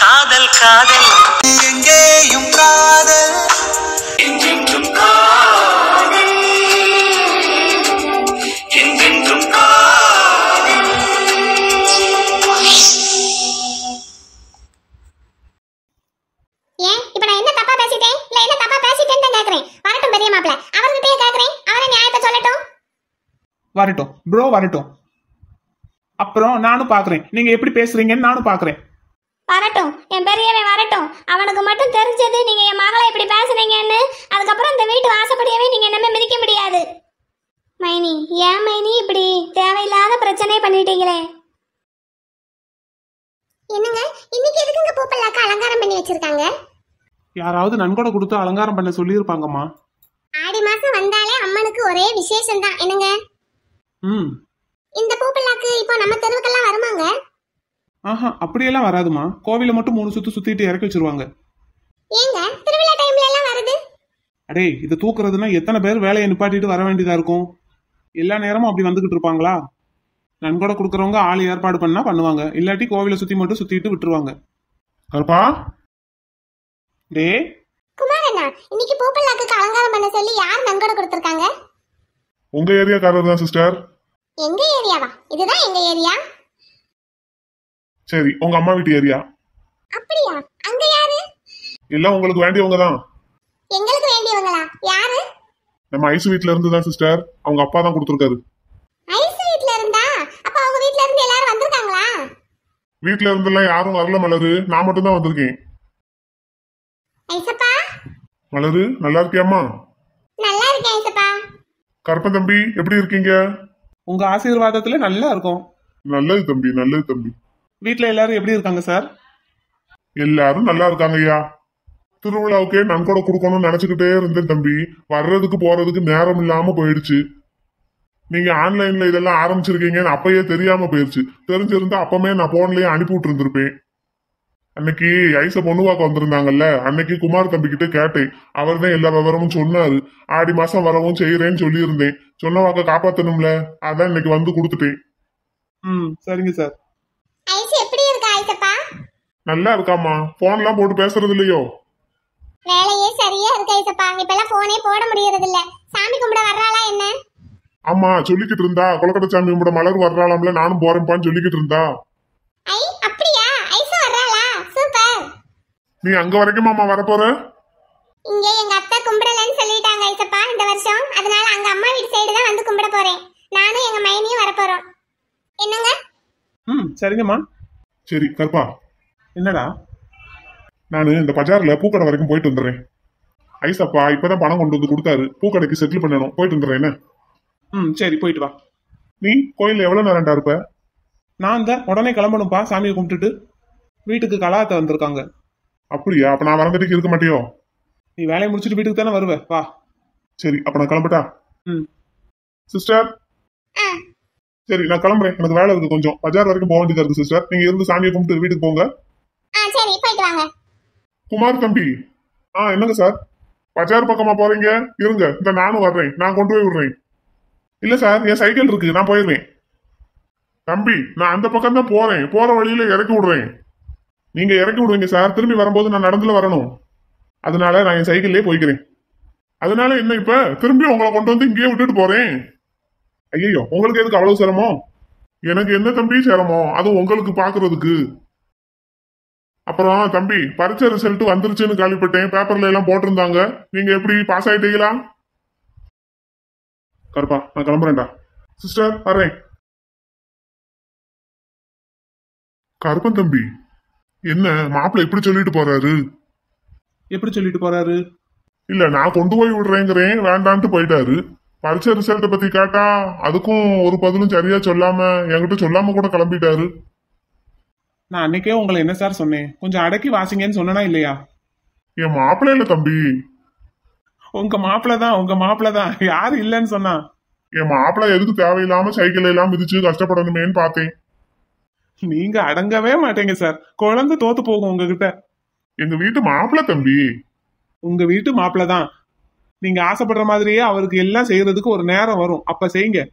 காதல் காதல். எங்கேயும் காதல். என்றென்றும் காதல். என்றென்றும் காதல். ஏன்? இப்ப நான் என்ன தப்பா பேசிட்டேன்? இல்ல என்ன தப்பா பேசிட்டேன்னு தான் கேக்குறேன். வரட்டும் பெரிய மாப்பிள அவர்கிட்டயே கேக்குறேன். அவரை நியாயத்தை சொல்லட்டும். வரட்டும். ப்ரோ வரட்டும். அப்புறம் நானும் பாக்குறேன். நீங்க எப்படி பேசுறீங்கன்னு நானும் பாக்குறேன். வரட்டும். என் பெரியவன் வரட்டும். அவனுக்கு மட்டும் தெரிஞ்சது நீங்க என் மகளை இப்படி பேசுனீங்கன்னு. அதுக்கப்புறம் இந்த வீட்டு வாசப்படியவே நீங்க என்ன மிதிக்க முடியாது. மைனி ஏன் மைனி இப்படி தேவையில்லாத பிரச்சனை பண்ணிட்டீங்களே? என்னங்க? இன்னைக்கு எதுக்குங்க பூப்பல்லாக்க அலங்காரம் பண்ணி வச்சிருக்காங்க? யாராவது நன்கொடை கொடுத்து அலங்காரம் பண்ண சொல்லியிருப்பாங்கம்மா. ஆடி மாசம் வந்தாலே அம்மனுக்கு ஒரே விசேஷம் தான் என்னங்க? ம். இந்த பூப்பல்லாக்கு இப்போ நம்ம தெருவுக்கெல்லாம் வருமாங்க? ஆஹா அப்படியெல்லாம் வராதுமா. கோவில மட்டும் மூணு சுத்து சுத்திட்டு இறக்கி வச்சிருவாங்க. ஏங்க திருவிழா டைம்ல எல்லாம் வருது? அடே இதை தூக்குறதுன்னா எத்தனை பேர் வேலையை நிப்பாட்டிட்டு வர வேண்டியதா இருக்கும்? எல்லா நேரமும் அப்படி வந்துகிட்டு இருப்பாங்களா? நன்கொடை கொடுக்கறவங்க ஆள் ஏற்பாடு பண்ணா பண்ணுவாங்க. இல்லாட்டி கோவிலை சுத்தி மட்டும் சுத்திட்டு விட்டுருவாங்க. கருப்பா? டே. குமாரண்ணா இன்னைக்கு பூப்பல்லாக்கு அலங்காரம் பண்ண சொல்லி யார் நன்கொடை கொடுத்துருக்காங்க? உங்க ஏரியாக்காரர் தான் சிஸ்டர் எங்க ஏரியாவா? இதுதான் எங்க ஏரியா? சரி உங்க அம்மா வீட்டு ஏரியா? அப்படியா? அங்க யாரு? எல்லாம் உங்களுக்கு வேண்டியவங்க தான் எங்களுக்கு வேண்டியவங்களா? யாரு? நம்ம ஐசு வீட்ல இருந்து தான் சிஸ்டர். அவங்க அப்பா தான் கொடுத்துருக்காரு. ஐஸ் வீட்ல இருந்தா? அப்ப அவங்க வீட்ல இருந்து எல்லாரும் வந்திருக்காங்களா? வீட்ல இருந்தெல்லாம் யாரும் வரல மலரு. நான் மட்டும் தான் வந்திருக்கேன். ஐசப்பா? மலரு நல்லா இருக்கியாம்மா? நல்லா இருக்கேன் ஐசப்பா. கருப்பன் தம்பி எப்படி இருக்கீங்க? உங்க ஆசீர்வாதத்துல நல்லா இருக்கும். நல்லது தம்பி நல்லது தம்பி. வீட்ல எல்லாரும் எப்படி இருக்காங்க சார் எல்லாரும் நல்லா இருக்காங்க ஐயா. திருவிழாவுக்கே நன்கொடை கொடுக்கணும்னு நினைச்சுக்கிட்டே இருந்தேன் தம்பி. வர்றதுக்கு போறதுக்கு நேரம் இல்லாம போயிடுச்சு. நீங்க ஆன்லைன்ல இதெல்லாம் ஆரம்பிச்சிருக்கீங்கன்னு அப்பயே தெரியாம போயிருச்சு. தெரிஞ்சிருந்தா அப்பமே நான் போன்லயே அனுப்பி விட்டுருந்துருப்பேன். அன்னைக்கு ஐச பொண்ணு பார்க்க வந்திருந்தாங்கல்ல அன்னைக்கு குமார் தம்பி கிட்ட கேட்டேன். அவர் தான் எல்லா விவரமும் சொன்னாரு. ஆடி மாசம் வரவும் செய்யறேன்னு சொல்லியிருந்தேன். சொன்ன வாக்க காப்பாத்தணும்ல? அதான் இன்னைக்கு வந்து கொடுத்துட்டேன். ம் சரிங்க சார் ஐஸ் எப்படி இருக்கா ஐசப்பா? நல்லா இருக்காமா போன்லாம் போட்டு பேசுறது இல்லையோ? வேலையே சரியா இருக்கு ஐசப்பா. இப்பெல்லாம் போனே போட முடியறது இல்ல சாமி கும்பிட வர்றாளா என்ன? ஆமா சொல்லிக்கிட்டு இருந்தா. கொலக்கடை சாமி கும்பிட மலர் வர்றாளாம்ல நானும் போறேன்ப்பான்னு சொல்லிக்கிட்டு இருந்தா. ஐ அப்படியா? ஐசு வர்றாளா? சூப்பர். நீ அங்க வரைக்கும் மாமா வரப்போற? இங்க எங்க அத்தை கும்பிடலன்னு சொல்லிட்டாங்க ஐசப்பா இந்த வருஷம். அதனால அங்க அம்மா வீட்டு சைடு தான் வந்து கும்பிட போறேன். நானும் எங்க மைனியும் வரப்போறோம். என்னங்க? ம் சரிங்கம்மா. சரி கருப்பா. என்னடா? நான் இந்த பஜார்ல பூக்கடை வரைக்கும் போயிட்டு வந்துடுறேன். ஐசப்பா இப்பதான் பணம் கொண்டு வந்து கொடுத்தாரு. பூக்கடைக்கு செட்டில் பண்ணணும். போயிட்டு வந்துடுறேன் என்ன? ம் சரி போயிட்டு வா. நீ கோயில்ல எவ்வளவு நேரம்டா இருப்ப? நான் இந்த உடனே கிளம்பணும்ப்பா சாமியை கும்பிட்டுட்டு. வீட்டுக்கு கலாத்தை வந்திருக்காங்க. அப்படியா? அப்ப நான் வரங்கட்டிக்கு இருக்க மாட்டியோ? நீ வேலையை முடிச்சுட்டு வீட்டுக்கு தானே வருவ? வா. சரி அப்ப நான் கிளம்பட்டா? ம். சிஸ்டர்? ஆ. சரி நான் கிளம்புறேன். எனக்கு வேலை இருக்கு கொஞ்சம். பஜார் வரைக்கும் போக வேண்டியதா இருக்கு சிஸ்டர் நீங்க இருந்து சாமியை கும்பிட்டு வீட்டுக்கு போங்க. குமார் தம்பி. ஆ என்னங்க சார் பஜார் பக்கமா போறீங்க? இருங்க இந்த நானும் வர்றேன். நான் கொண்டு போய் விடுறேன். இல்ல சார் என் சைக்கிள் இருக்கு. நான் போயிடுவேன் தம்பி நான் அந்த பக்கம் தான் போறேன். போற வழியில இறக்கி விடுறேன். நீங்க இறக்கி விடுவீங்க சார் திரும்பி வரும்போது நான் நடந்துல வரணும். அதனால நான் என் சைக்கிள்லயே போய்க்கிறேன். அதனால என்ன இப்ப? திரும்பி உங்களை கொண்டு வந்து இங்கேயே விட்டுட்டு போறேன். ஐயோ உங்களுக்கு எதுக்கு அவ்வளவு சிரமம்? எனக்கு என்ன தம்பி சிரமம்? அதுவும் உங்களுக்கு பாக்குறதுக்கு. அப்புறம் தம்பி பரீட்சை ரிசல்ட் வந்துருச்சுன்னு கேள்விப்பட்டேன். பேப்பர்ல எல்லாம் போட்டிருந்தாங்க. நீங்க எப்படி பாஸ் ஆயிட்டீங்களா? கருப்பா நான் கிளம்புறேன்டா. சிஸ்டர் வர்றேன். கருப்பன் தம்பி என்ன மாப்பிள்ளை இப்படி சொல்லிட்டு போறாரு? எப்படி சொல்லிட்டு போறாரு? இல்ல நான் கொண்டு போய் விடுறேங்கிறேன். வேண்டான்ட்டு போயிட்டாரு. பரீட்சை ரிசல்ட்டை பத்தி கேட்டா அதுக்கும் ஒரு பதிலும் சரியா சொல்லாம என்கிட்ட சொல்லாம கூட கிளம்பிட்டாரு. நான் அன்னைக்கே உங்களை என்ன சார் சொன்னேன்? கொஞ்சம் அடக்கி வாசிங்கன்னு சொன்னனா இல்லையா? என் மாப்பிள்ளை இல்ல தம்பி. உங்க மாப்பிள்ள தான் உங்க மாப்பிள்ள தான். யாரு இல்லைன்னு சொன்னா? என் மாப்பிள்ளை எதுக்கு தேவையில்லாம சைக்கிள் எல்லாம் மிதிச்சு கஷ்டப்படணுமேன்னு பார்த்தேன். நீங்க அடங்கவே மாட்டீங்க சார் குழந்தை தோத்து போகும் உங்ககிட்ட. எங்க வீட்டு மாப்பிள்ளை தம்பி. உங்க வீட்டு மாப்பிள்ள தான். நீங்க ஆசைப்படுற மாதிரியே அவருக்கு எல்லாம் செய்யறதுக்கு ஒரு நேரம் வரும். அப்ப செய்யுங்க.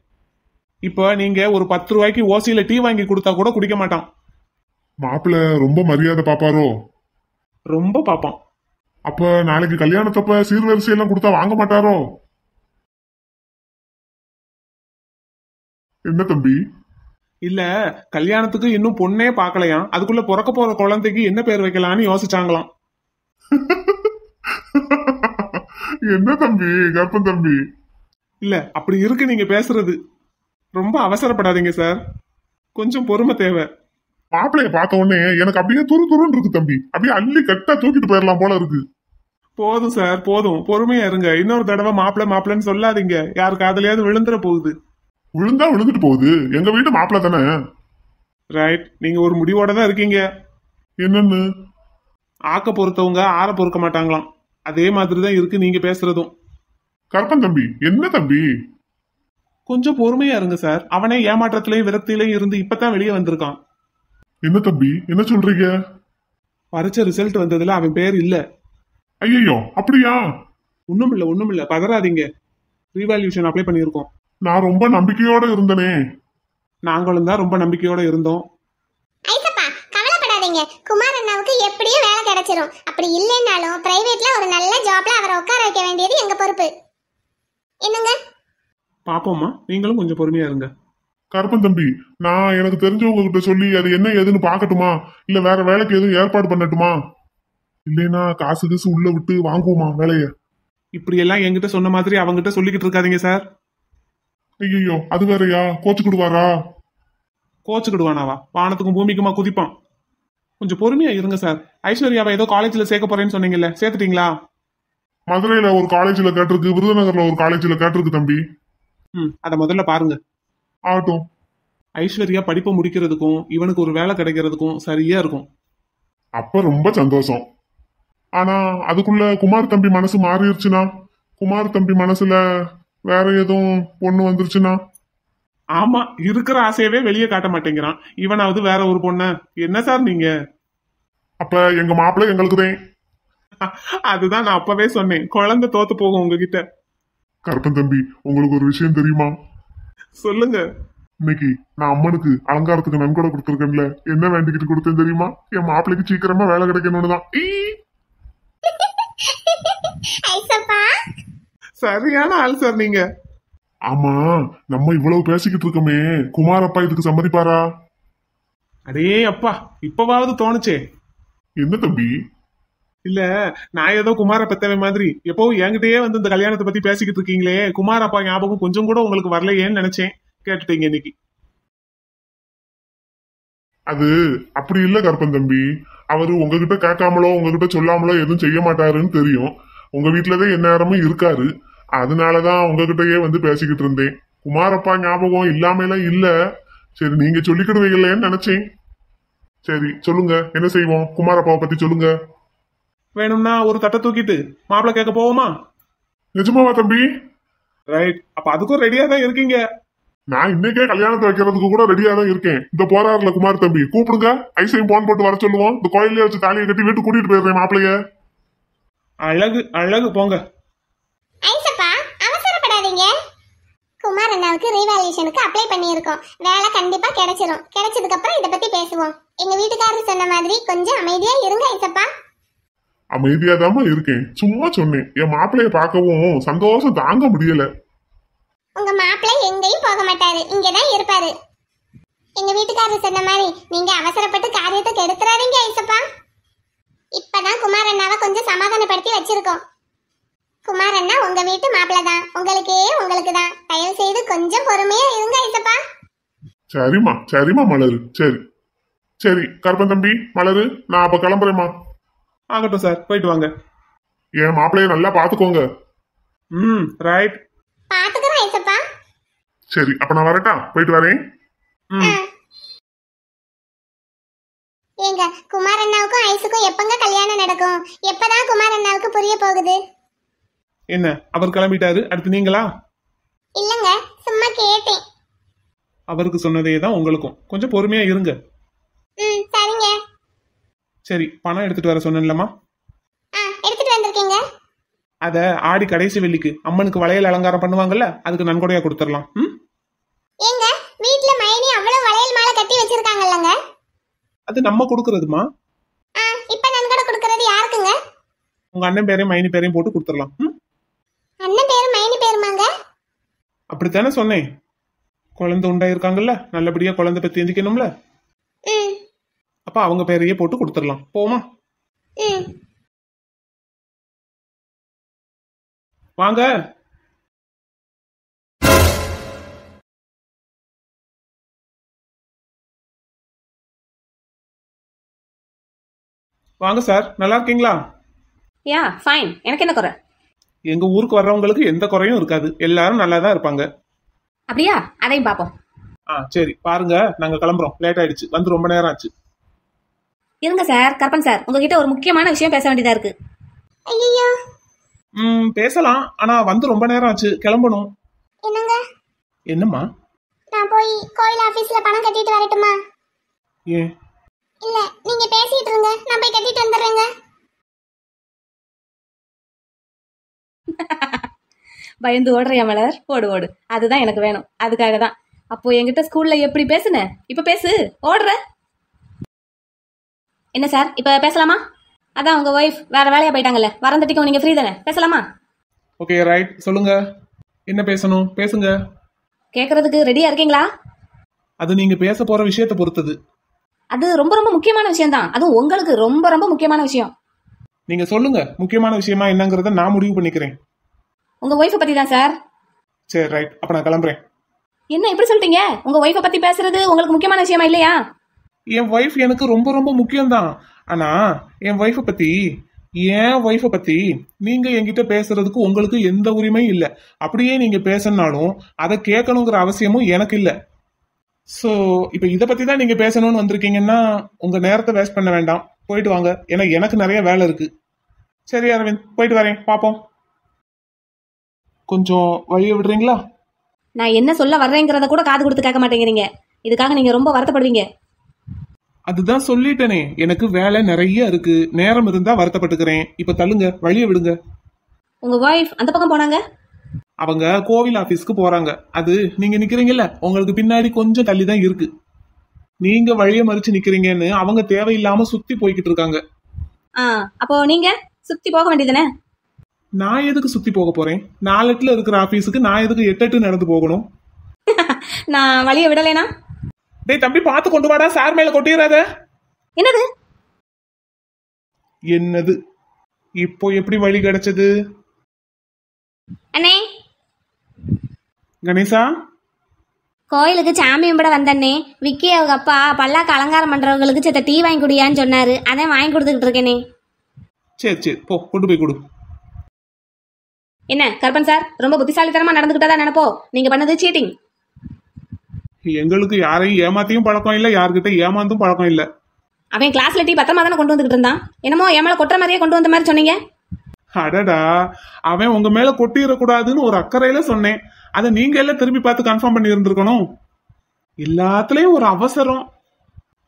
இப்போ நீங்க ஒரு பத்து ரூபாய்க்கு ஓசியில டீ வாங்கி கொடுத்தா கூட குடிக்க மாட்டான். மாப்பிள்ள ரொம்ப மரியாதை பாப்பாரோ? ரொம்ப பாப்பான். அப்ப நாளைக்கு கல்யாணத்தப்ப சீர்வரிசை எல்லாம் கொடுத்தா வாங்க மாட்டாரோ? என்ன தம்பி? இல்ல கல்யாணத்துக்கு இன்னும் பொண்ணே பார்க்கலையாம். அதுக்குள்ள பிறக்க போற குழந்தைக்கு என்ன பேர் வைக்கலாம்னு யோசிச்சாங்களாம். என்ன தம்பி? கர்ப்பம் தம்பி? இல்ல அப்படி இருக்கு நீங்க பேசுறது. ரொம்ப அவசரப்படாதீங்க சார். கொஞ்சம் பொறுமை தேவை. மாப்பிளைய பார்த்த உடனே எனக்கு அப்படியே துரு துருன்னு இருக்கு தம்பி. அப்படியே அள்ளி கட்டா தூக்கிட்டு போயிடலாம் போல இருக்கு. போதும் சார். போதும். பொறுமையா இருங்க. இன்னொரு தடவை மாப்பிள மாப்பிளன்னு சொல்லாதீங்க. யார் காதலையாவது விழுந்துற போகுது. விழுந்தா விழுந்துட்டு போகுது. எங்க வீட்டு மாப்பிள்ள தானே? ரைட் நீங்க ஒரு முடிவோட தான் இருக்கீங்க. என்னன்னு? ஆக்க பொறுத்தவங்க ஆற பொறுக்க மாட்டாங்களாம். அதே மாதிரி தான் இருக்கு நீங்க பேசுறதும். கற்பன் தம்பி என்ன தம்பி? கொஞ்சம் பொறுமையா இருங்க சார். அவனே ஏமாற்றத்திலையும் விரக்தியிலையும் இருந்து இப்பதான் வெளியே வந்திருக்கான். என்ன தம்பி என்ன சொல்றீங்க? பரிச்ச ரிசல்ட் வந்ததுல அவன் பேர் இல்ல. ஐயோ அப்படியா? ஒண்ணுமில்ல ஒண்ணுமில்ல. பதறாதீங்க. ரீவால்யூஷன் அப்ளை பண்ணியிருக்கோம். நான் ரொம்ப நம்பிக்கையோட இருந்தனே. நாங்களும் தான் ரொம்ப நம்பிக்கையோட இருந்தோம் ஐசப்பா கவலைப்படாதீங்க குமார் அண்ணாவுக்கு எப்படியும் வேலை கிடைச்சிரும் அப்படி இல்லைன்னாலும் பிரைவேட்ல ஒரு நல்ல ஜாப்ல அவரை உட்கார வைக்க வேண்டியது எங்க பொறுப்பு? என்னங்க? பாப்போம்மா. நீங்களும் கொஞ்சம் பொறுமையா இருங்க. கருப்பன் தம்பி நான் எனக்கு தெரிஞ்சவங்க கிட்ட சொல்லி அது என்ன ஏதுன்னு பார்க்கட்டுமா? இல்ல வேற வேலைக்கு எதுவும் ஏற்பாடு பண்ணட்டுமா? இல்லைன்னா காசு கீசு உள்ள விட்டு வாங்குவோமா வேலைய? இப்படி எல்லாம் என்கிட்ட சொன்ன மாதிரி அவங்கிட்ட சொல்லிக்கிட்டு இருக்காதீங்க சார். ஐயோ அது வேறயா? கோச்சுக்கிடுவாரா? கோச்சுக்கிடுவானாவா? வானத்துக்கும் பூமிக்குமா குதிப்பான். கொஞ்சம் பொறுமையா இருங்க சார் ஐஸ்வர்யாவை ஏதோ காலேஜ்ல சேர்க்க போறேன்னு சொன்னீங்கல்ல சேர்த்துட்டீங்களா? மதுரையில ஒரு காலேஜ்ல கேட்டிருக்கு விருதுநகர்ல ஒரு காலேஜ்ல கேட்டிருக்கு தம்பி. ம் அதை முதல்ல பாருங்க. ஆகட்டும். ஐஸ்வர்யா படிப்பை முடிக்கிறதுக்கும் இவனுக்கு ஒரு வேலை கிடைக்கிறதுக்கும் சரியா இருக்கும். அப்ப ரொம்ப சந்தோஷம். ஆனா அதுக்குள்ள குமார் தம்பி மனசு மாறிடுச்சுன்னா குமார் தம்பி மனசுல வேற எதுவும் பொண்ணு வந்துருச்சுன்னா ஆமா இருக்கிற ஆசையவே வெளியே காட்ட மாட்டேங்கிறான். இவனாவது வேற ஒரு பொண்ண. என்ன சார் நீங்க? அப்ப எங்க மாப்பிள்ளை எங்களுக்கு தான். அதுதான் நான் அப்பவே சொன்னேன். குழந்தை தோத்து போகும் உங்ககிட்ட. கருப்பன் தம்பி உங்களுக்கு ஒரு விஷயம் தெரியுமா? சொல்லுங்க. இன்னைக்கு நான் அம்மனுக்கு அலங்காரத்துக்கு நன்கொடை கொடுத்துருக்கேன்ல. என்ன வேண்டிக்கிட்டு கொடுத்தேன் தெரியுமா? என் மாப்பிள்ளைக்கு சீக்கிரமா வேலை கிடைக்கணும்னு தான். சரியான ஆள் சார் நீங்க. ஆமா நம்ம இவ்வளவு பேசிக்கிட்டு இருக்கோமே. குமாரப்பா இதுக்கு சம்மதிப்பாரா? அடே அப்பா இப்பவாவது தோணுச்சே. என்ன தம்பி? இல்ல நான் ஏதோ குமார பெத்தவன் மாதிரி எப்பவும் என்கிட்டயே வந்து இந்த கல்யாணத்தை பத்தி பேசிக்கிட்டு இருக்கீங்களே குமார் அப்பா ஞாபகம் கொஞ்சம் கூட உங்களுக்கு வரலையேன்னு நினைச்சேன். கேட்டுட்டீங்க இன்னைக்கு. அது அப்படி இல்ல கருப்பன் தம்பி. அவரு உங்ககிட்ட கேட்காமலோ உங்ககிட்ட சொல்லாமலோ எதுவும் செய்ய மாட்டாருன்னு தெரியும். உங்க வீட்டுலதான் எந்நேரமும் இருக்காரு. அதனாலதான் உங்ககிட்டயே வந்து பேசிக்கிட்டு இருந்தேன். குமாரப்பா ஞாபகம் இல்லாம எல்லாம் இல்ல. சரி நீங்க சொல்லிக்கிடுவீங்களேன்னு நினைச்சேன். சரி சொல்லுங்க. என்ன செய்வோம்? குமாரப்பாவை பத்தி சொல்லுங்க. வேணும்னா ஒரு தட்டை தூக்கிட்டு மாப்பிள்ளை கேட்க போவோமா? நிஜமாவா தம்பி? ரைட் அப்ப அதுக்கும் ரெடியா தான் இருக்கீங்க. நான் இன்னைக்கே கல்யாணத்தை வைக்கிறதுக்கு கூட ரெடியா தான் இருக்கேன். இந்த போறாருல குமார் தம்பி. கூப்பிடுங்க. ஐசையும் போன் போட்டு வர சொல்லுவோம். இந்த கோயிலே வச்சு தாலியை கட்டி வீட்டு கூட்டிட்டு போயிடுறேன் மாப்பிள்ளைய அழகு அழகு போங்க ஐசப்பா அவசரப்படாதீங்க அண்ணாவுக்கு ரீவால்யூஷனுக்கு அப்ளை பண்ணியிருக்கோம். வேலை கண்டிப்பா கிடைச்சிரும். கிடைச்சதுக்கு அப்புறம் இதை பத்தி பேசுவோம். எங்க வீட்டுக்காரர் சொன்ன மாதிரி கொஞ்சம் அமைதியா இருங்க ஐசப்பா. அமைதியாதாம்மா இருக்கேன். சும்மா சொன்னேன். என் மாப்பிள்ளைய பார்க்கவும் சந்தோஷம் தாங்க முடியல. உங்க மாப்பிள்ளை எங்கேயும் போக மாட்டாரு. இங்கதான் இருப்பாரு. எங்க வீட்டுக்காரர் சொன்ன மாதிரி நீங்க அவசரப்பட்டு காரியத்தை கெடுத்துறாதீங்க ஐசப்பா. இப்பதான் குமார் அண்ணாவை கொஞ்சம் சமாதானப்படுத்தி வச்சிருக்கோம். குமார் அண்ணா உங்க வீட்டு மாப்பிள்ளை தான் உங்களுக்கே உங்களுக்கு தான் தயவு செய்து கொஞ்சம் பொறுமையா இருங்க ஐசப்பா. சரிம்மா சரிம்மா மலரு. சரி. சரி கருப்பன் தம்பி மலரு நான் அப்ப கிளம்புறேம்மா. ஆகட்டும் சார். போயிட்டு வாங்க. என் மாப்பிள்ளைய நல்லா பாத்துக்கோங்க. ம் ரைட் பாத்துக்கிறேன் ஐசப்பா. சரி அப்ப நான் வரட்டா? போயிட்டு வரேன். ம். ஏங்க குமார் அண்ணாவுக்கும் ஐஸுக்கும் எப்பங்க கல்யாணம் நடக்கும்? எப்பதான் குமார் அண்ணாவுக்கு புரிய போகுது? என்ன அவர் கிளம்பிட்டாரு? அடுத்து நீங்களா? இல்லங்க சும்மா கேட்டேன். அவருக்கு சொன்னதே தான் உங்களுக்கும். கொஞ்சம் பொறுமையா இருங்க. ம் சரிங்க. சரி பணம் எடுத்துட்டு வர சொன்னேன்லம்மா. ஆ எடுத்துட்டு வந்திருக்கீங்க? அத ஆடி கடைசி வெள்ளிக்கு. அம்மனுக்கு வளையல் அலங்காரம் பண்ணுவாங்கல்ல அதுக்கு நன்கொடையா கொடுத்துடலாம். ம்? ஏங்க வீட்ல மைனி அவ்வளவு வளையல் மாலை கட்டி வச்சிருக்காங்கல்லங்க? அது நம்ம கொடுக்கறதுமா? ஆ இப்போ நன்கொடை கொடுக்கறது யாருக்குங்க? உங்க அண்ணன் பேரையும் மைனி பேரையும் போட்டு கொடுத்துடலாம். ம்? அண்ணன் பேரு மைனி பேருமாங்க அப்படித்தானே சொன்னேன்? குழந்தை உண்டாயிருக்காங்கல்ல? நல்லபடியா குழந்தை பத்தி எந்திக்கணும்ல? ம் அப்ப அவங்க பேரையே போட்டு கொடுத்துடலாம். போமா. ம் வாங்க. வாங்க சார் நல்லா இருக்கீங்களா? யா ஃபைன் எனக்கு என்ன குறை? எங்க ஊருக்கு வர்றவங்களுக்கு எந்த குறையும் இருக்காது. எல்லாரும் நல்லா தான் இருப்பாங்க. அப்படியா? அதையும் பார்ப்போம் ஆ சரி. பாருங்க நாங்க கிளம்புறோம். லேட் ஆயிடுச்சு. வந்து ரொம்ப நேரம் ஆச்சு. இருங்க சார். கற்பன் சார் உங்ககிட்ட ஒரு முக்கியமான விஷயம் பேச வேண்டியதா இருக்கு. ஐயோ ம் பேசலாம். ஆனா வந்து ரொம்ப நேரம் ஆச்சு. கிளம்பணும். என்னங்க? என்னம்மா? நான் போய் கோயில் ஆபீஸ்ல பணம் கட்டிட்டு வரட்டுமா? ஏன்? இல்ல நீங்க பேசிட்டு இருங்க. நான் போய் கட்டிட்டு வந்துடுறேங்க. பயந்து ஓடுறியா மலர்? ஓடு ஓடு. அதுதான் எனக்கு வேணும். அதுக்காக தான் அப்போ என்கிட்ட ஸ்கூல்ல எப்படி பேசுன? இப்ப பேசு. ஓடுற. என்ன சார்? இப்ப பேசலாமா? அதான் உங்க ஒய்ஃப் வேற வேலையா போயிட்டாங்கல்ல. வரந்தட்டிக்கும் நீங்க ஃப்ரீ தானே? பேசலாமா? ஓகே ரைட் சொல்லுங்க. என்ன பேசணும்? பேசுங்க. கேட்கறதுக்கு ரெடியா இருக்கீங்களா? அது நீங்க பேச போற விஷயத்தை பொறுத்தது. அது ரொம்ப ரொம்ப முக்கியமான விஷயம் தான் அதுவும் உங்களுக்கு ரொம்ப ரொம்ப முக்கியமான விஷயம். நீங்க சொல்லுங்க முக்கியமான விஷயமா என்னங்கறத நான் முடிவு பண்ணிக்கிறேன். உங்க ஒய்ஃபை பத்தி தான் சார் சரி ரைட் அப்ப நான் கிளம்புறேன். என்ன இப்படி சொல்லிட்டீங்க? உங்க ஒய்ஃபை பத்தி பேசுறது உங்களுக்கு முக்கியமான விஷயமா இல்லையா? என் ஒய்ஃப் எனக்கு ரொம்ப ரொம்ப முக்கியம்தான். ஆனா என் ஒய்ஃபை பத்தி என் ஒய்ஃபை பத்தி நீங்க என்கிட்ட பேசுறதுக்கு உங்களுக்கு எந்த உரிமையும் இல்ல. அப்படியே நீங்க பேசணும்னாலும் அதை கேட்கணுங்கிற அவசியமும் எனக்கு இல்ல. சோ இப்ப இத பத்தி தான் நீங்க பேசணும்னு வந்திருக்கீங்கன்னா உங்க நேரத்தை வேஸ்ட் பண்ண வேண்டாம். போயிட்டு வாங்க. ஏன்னா எனக்கு நிறைய வேலை இருக்கு. சரி அரவிந்த் போயிட்டு வரேன். பாப்போம். கொஞ்சம் வழிய விடுறீங்களா? நான் என்ன சொல்ல வர்றேங்கிறத கூட காது கொடுத்து கேட்க மாட்டேங்கிறீங்க. இதுக்காக நீங்க ரொம்ப வருத்தப்படுவீங்க. அதுதான் சொல்லிட்டேனே. எனக்கு வேலை நிறைய இருக்கு. நேரம் இருந்தா வருத்தப்பட்டுக்கிறேன். இப்ப தள்ளுங்க. வழிய விடுங்க. உங்க ஒய்ஃப் அந்த பக்கம் போனாங்க? அவங்க கோவில் ஆபீஸ்க்கு போறாங்க. அது நீங்க நிக்கிறீங்கல்ல? உங்களுக்கு பின்னாடி கொஞ்சம் தள்ளி தான் இருக்கு. நீங்க வழிய மறிச்சு நிக்கிறீங்கன்னு அவங்க தேவையில்லாம சுத்தி போய்கிட்டு இருக்காங்க. அப்போ நீங்க சுத்தி போக வேண்டியதுதானே? நான் எதுக்கு சுத்தி போக போறேன்? நாலெட்டுல இருக்கிற ஆபீஸுக்கு நான் எதுக்கு எட்டு எட்டு நடந்து போகணும்? நான் வழிய விடலைனா? டேய் தம்பி பார்த்து கொண்டு வாடா. சார் மேல கொட்டிடாத என்னது? என்னது? இப்போ எப்படி வழி கிடைச்சது? அண்ணே. கணேசா? கோயிலுக்கு சாமி கும்பிட வந்தண்ணே விக்கி அவங்க அப்பா பல்லாக்கு அலங்காரம் பண்றவங்களுக்கு செத்த டீ வாங்கி குடியான்னு சொன்னாரு. அதான் வாங்கி கொடுத்துக்கிட்டு இருக்கேனே. சரி சரி போ கொண்டு போய் கொடு. என்ன கருப்பன் சார் ரொம்ப புத்திசாலித்தனமா நடந்துகிட்டதா நினைப்போ? நீங்க பண்ணது சீட்டிங் எங்களுக்கு யாரையும் ஏமாத்தியும் பழக்கம் இல்ல யார்கிட்ட ஏமாந்தும் பழக்கம் இல்ல. அவன் கிளாஸ்ல டீ பத்திரமா தானே கொண்டு வந்துகிட்டு இருந்தான்? என்னமோ என் மேல கொட்டுற மாதிரியே கொண்டு வந்த மாதிரி சொன்னீங்க. அடடா அவன் உங்க மேல கொட்டிடக்கூடாதுன்னு ஒரு அக்கறையில சொன்னேன். அதை நீங்க எல்லாம் திரும்பி பார்த்து கன்ஃபார்ம் பண்ணி இருந்திருக்கணும். எல்லாத்துலயும் ஒரு அவசரம்.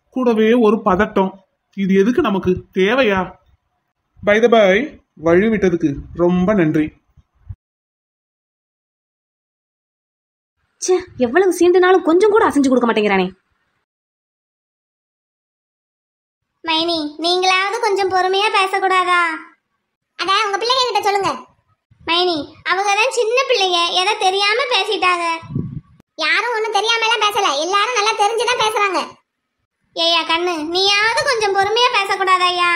கூடவே ஒரு பதட்டம். இது எதுக்கு நமக்கு? தேவையா? பை த பை வழி விட்டதுக்கு ரொம்ப நன்றி. ச்சே எவ்வளவு சீண்டுனாலும் கொஞ்சம் கூட அசைஞ்சு கொடுக்க மாட்டேங்கிறானே. மைனி நீங்களாவது கொஞ்சம் பொறுமையா பேசக்கூடாதா? அதான் உங்க பிள்ளைங்க கிட்ட சொல்லுங்க. மைனி அவங்க தான் சின்ன பிள்ளைங்க. ஏதோ தெரியாம பேசிட்டாங்க. யாரும் ஒன்றும் தெரியாமலாம் பேசல. எல்லாரும் நல்லா தெரிஞ்சுதான் பேசுறாங்க. ஏய்யா கண்ணு நீயாவது கொஞ்சம் பொறுமையா பேசக்கூடாதா ஐயா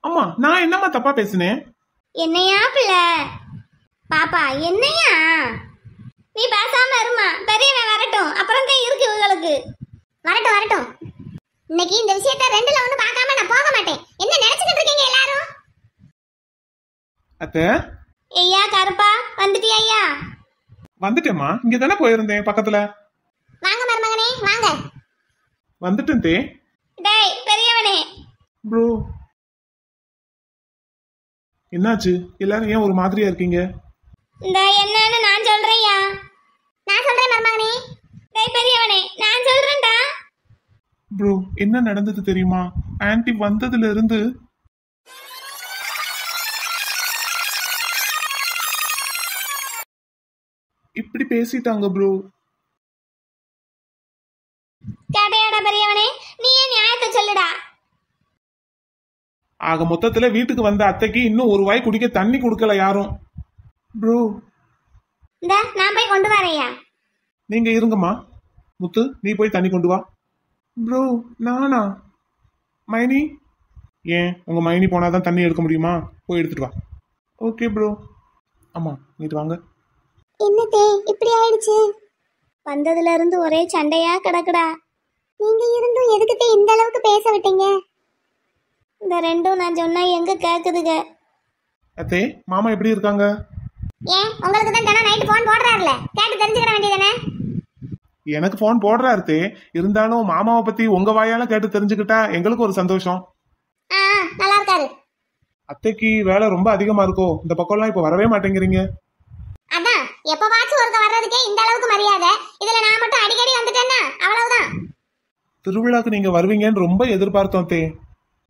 அம்மா நான் என்னம்மா தப்பா பேசினேன்? என்னையா பிள்ளை? பாப்பா என்னையா? நீ பேசாம இருமா. பெரியவன் வரட்டும். அப்புறம் தான் இருக்கு இவங்களுக்கு. வரட்டும் வரட்டும். இன்னைக்கு இந்த விஷயத்த ரெண்டுல ஒண்ணு பார்க்காம நான் போக மாட்டேன். என்ன நினைச்சுக்கிட்டு இருக்கீங்க எல்லாரும்? அத்தை? ஐயா கருப்பா வந்துட்டியா ஐயா? வந்துட்டேம்மா. இங்க தானே போயிருந்தேன் பக்கத்துல. வாங்க மருமகனே வாங்க. வந்துட்டேன் தே. டேய் பெரியவனே. ப்ரோ. என்னாச்சு? எல்லாரும் ஏன் ஒரு மாதிரியா இருக்கீங்க? இந்த என்னன்னு நான் சொல்றேன்யா நான் சொல்றேன் மருமகனே. டேய் பெரியவனே நான் சொல்றேன்டா. ப்ரோ என்ன நடந்தது தெரியுமா? ஆன்ட்டி வந்ததுல இருந்து இப்படி பேசிட்டாங்க ப்ரோ கேட்டையாடா பெரியவனே நீ ஏன் நியாயத்தை சொல்லு ஆக மொத்தத்துல வீட்டுக்கு வந்த அத்தைக்கு இன்னும் ஒரு வாய் குடிக்க தண்ணி கொடுக்கல யாரும். ப்ரோ இந்த நான் போய் கொண்டு வரேன்யா நீங்க இருங்கம்மா. முத்து நீ போய் தண்ணி கொண்டு வா. ப்ரோ நானா? மைனி? ஏன்? உங்க மைனி போனாதான் தண்ணி எடுக்க முடியுமா? போய் எடுத்துட்டு வா. ஓகே ப்ரோ ஆமா நீட்டு வாங்க. என்னத்தே இப்படி ஆயிடுச்சு? வந்ததுல இருந்து ஒரே சண்டையா கிடக்குடா. நீங்க இருந்தும் எதுக்குத்தே இந்த அளவுக்கு பேச விட்டீங்க? இந்த ரெண்டும் நான் சொன்னா எங்க கேக்குதுங்க? அத்தே மாமா எப்படி இருக்காங்க? ஏன் உங்களுக்கு தான் தினம் நைட்டு போன் போடுறாருல? கேட்டு தெரிஞ்சுக்கிற வேண்டியதானே எனக்கு ஃபோன் போடுறாரு தே இருந்தாலும் மாமாவை பத்தி உங்க வாயால கேட்டு தெரிஞ்சுக்கிட்டா எங்களுக்கு ஒரு சந்தோஷம். ஆ நல்லா இருக்காரு. அத்தைக்கு வேலை ரொம்ப அதிகமா இருக்கோ? இந்த பக்கம்லாம் இப்ப வரவே மாட்டேங்கிறீங்க. எப்பவாச்சும் ஒருக்க வர்றதுக்கே இந்த அளவுக்கு மரியாதை. இதுல நான் மட்டும் அடிக்கடி வந்துட்டேன்னா அவ்வளவுதான். திருவிழாக்கு நீங்க வருவீங்கன்னு ரொம்ப எதிர்பார்த்தோம் தே.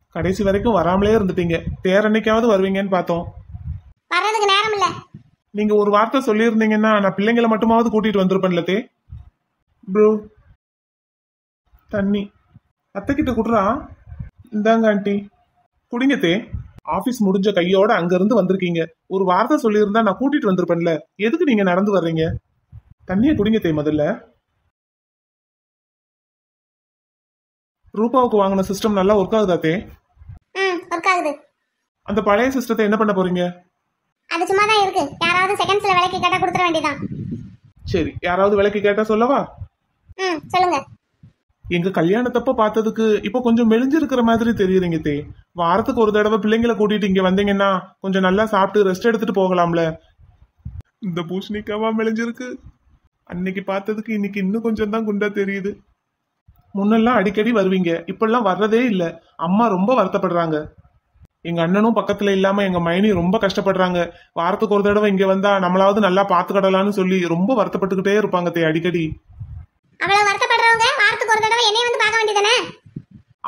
கடைசி வரைக்கும் வராமலே இருந்துட்டீங்க. தேரன்னைக்காவது வருவீங்கன்னு பார்த்தோம். வர்றதுக்கு நேரம் இல்ல. நீங்க ஒரு வார்த்தை சொல்லியிருந்தீங்கன்னா நான் பிள்ளைங்களை மட்டுமாவது கூட்டிட்டு வந்திருப்பேன்ல தே. ப்ரோ தண்ணி. அத்தை கிட்ட குடுறா. இந்தாங்க ஆண்டி. குடிங்க தே. ஆபீஸ் முடிஞ்ச கையோட அங்க இருந்து வந்திருக்கீங்க. ஒரு வார்த்தை சொல்லியிருந்தா நான் கூட்டிட்டு வந்திருப்பேன்ல. எதுக்கு நீங்க நடந்து வர்றீங்க? தண்ணியை குடிங்க தே முதல்ல. ரூபாவுக்கு வாங்கின சிஸ்டம் நல்லா ஒர்க் ஆகுதா தே ம் ஒர்க் ஆகுது. அந்த பழைய சிஸ்டத்தை என்ன பண்ண போறீங்க? அது சும்மா தான் இருக்கு. யாராவது செகண்ட்ஸ்ல விலைக்கு கேட்டா கொடுத்துட வேண்டியதான் சரி யாராவது விலைக்கு கேட்டா சொல்லவா? ம் சொல்லுங்க. எங்க கல்யாணத்தப்ப பார்த்ததுக்கு இப்போ கொஞ்சம் மெலிஞ்சிருக்கிற மாதிரி தெரியுறீங்க தே. வாரத்துக்கு ஒரு தடவை பிள்ளைங்களை கூட்டிட்டு இங்க வந்தீங்கன்னா கொஞ்சம் நல்லா சாப்பிட்டு ரெஸ்ட் எடுத்துட்டு போகலாம்ல. இந்த பூஷணிக்காவா மெலிஞ்சிருக்கு? அன்னைக்கு பார்த்ததுக்கு இன்னைக்கு இன்னும் கொஞ்சம் தான் குண்டா தெரியுது. முன்னெல்லாம் அடிக்கடி வருவீங்க இப்பெல்லாம் வர்றதே இல்ல. அம்மா ரொம்ப வருத்தப்படுறாங்க. எங்க அண்ணனும் பக்கத்துல இல்லாம எங்க மைனி ரொம்ப கஷ்டப்படுறாங்க. வாரத்துக்கு ஒரு தடவை இங்க வந்தா நம்மளாவது நல்லா பாத்துக்கடலாம்னு சொல்லி ரொம்ப வருத்தப்பட்டுக்கிட்டே இருப்பாங்க தே அடிக்கடி. ஒரு தடவை என்னைய வந்து பார்க்க வேண்டியதானே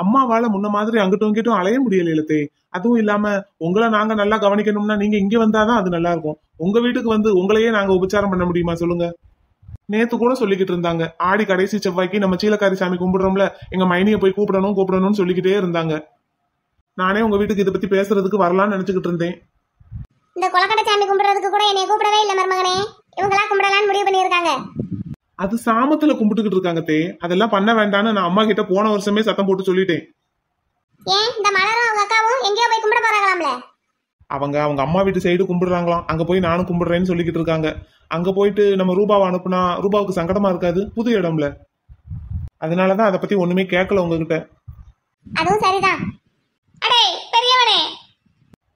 அம்மாவால முன்ன மாதிரி அங்கிட்டும் இங்கிட்டும் அலைய முடியல இலத்தே அதுவும் இல்லாம உங்களை நாங்க நல்லா கவனிக்கணும்னா நீங்க இங்க வந்தாதான் அது நல்லா இருக்கும். உங்க வீட்டுக்கு வந்து உங்களையே நாங்க உபச்சாரம் பண்ண முடியுமா சொல்லுங்க. நேத்து கூட சொல்லிக்கிட்டு இருந்தாங்க. ஆடி கடைசி செவ்வாய்க்கு நம்ம சீலக்காரி சாமி கும்பிடுறோம்ல எங்க மைனிய போய் கூப்பிடணும் கூப்பிடணும்னு சொல்லிக்கிட்டே இருந்தாங்க. நானே உங்க வீட்டுக்கு இதை பத்தி பேசுறதுக்கு வரலாம்னு நினைச்சுக்கிட்டு இருந்தேன். இந்த கொலக்கடை சாமி கும்பிடுறதுக்கு கூட என்னைய கூப்பிடவே இல்ல மருமகனே. இவங்களா கும்பிடலான்னு முடிவு பண்ணியிருக்காங்க. அது சாமத்துல கும்பிட்டுக்கிட்டு இருக்காங்க தே. அதெல்லாம் பண்ண வேண்டாம்னு நான் அம்மா கிட்ட போன வருஷமே சத்தம் போட்டு சொல்லிட்டேன். ஏன்? இந்த மலரும் அவங்க அக்காவும் எங்கேயோ போய் கும்பிட போறாங்களாம்ல? அவங்க அவங்க அம்மா வீட்டு சைடு கும்பிடுறாங்களாம். அங்க போய் நானும் கும்பிடுறேன்னு சொல்லிக்கிட்டு இருக்காங்க. அங்க போயிட்டு நம்ம ரூபாவை அனுப்புனா ரூபாவுக்கு சங்கடமா இருக்காது? புது இடம்ல. அதனாலதான் அதை பத்தி ஒண்ணுமே கேட்கல உங்ககிட்ட. அதுவும் சரிதான். அடே பெரியவனே.